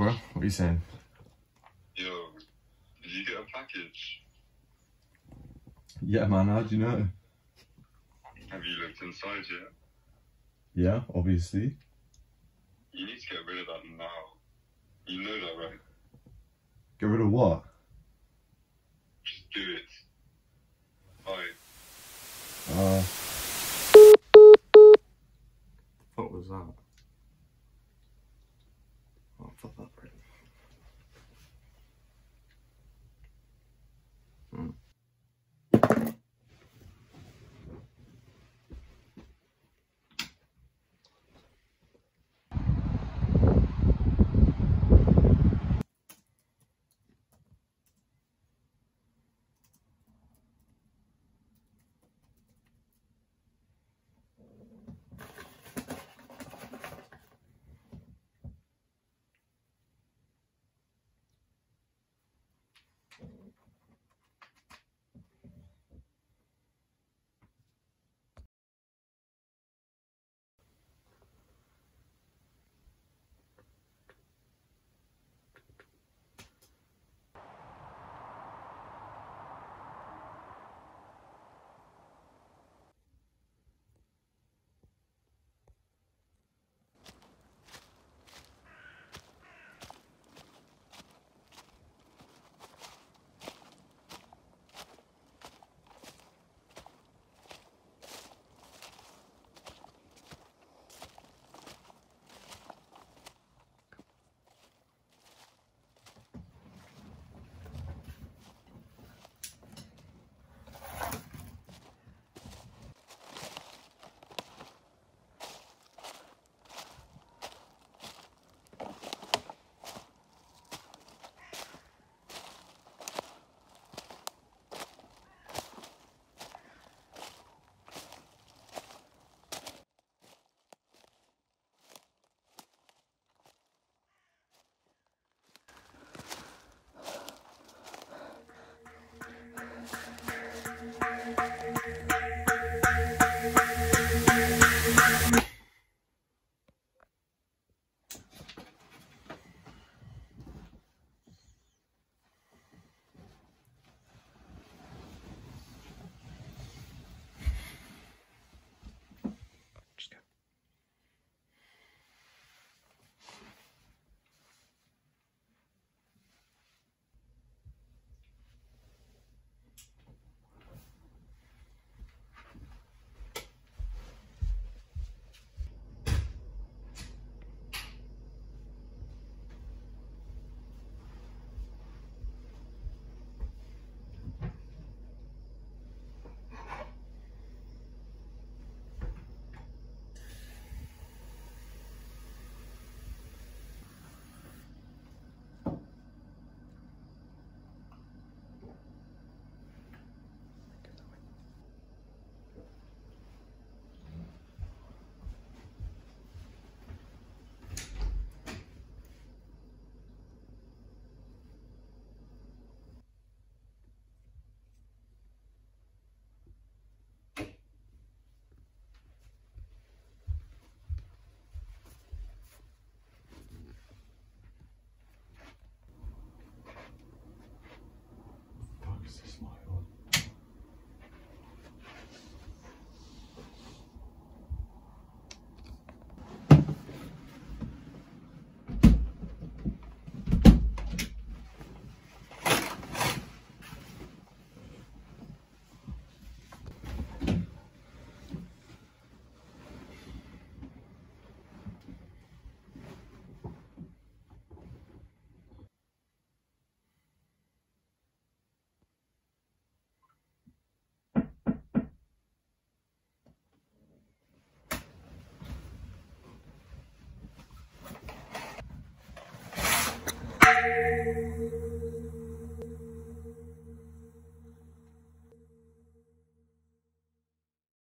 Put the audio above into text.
bro. What are you saying? Yo, did you get a package? Yeah, man. How do you know? Have you looked inside yet? Yeah, obviously. You need to get rid of that now. You know that, right? Get rid of what? Just do it. Bye. Uh. What was that?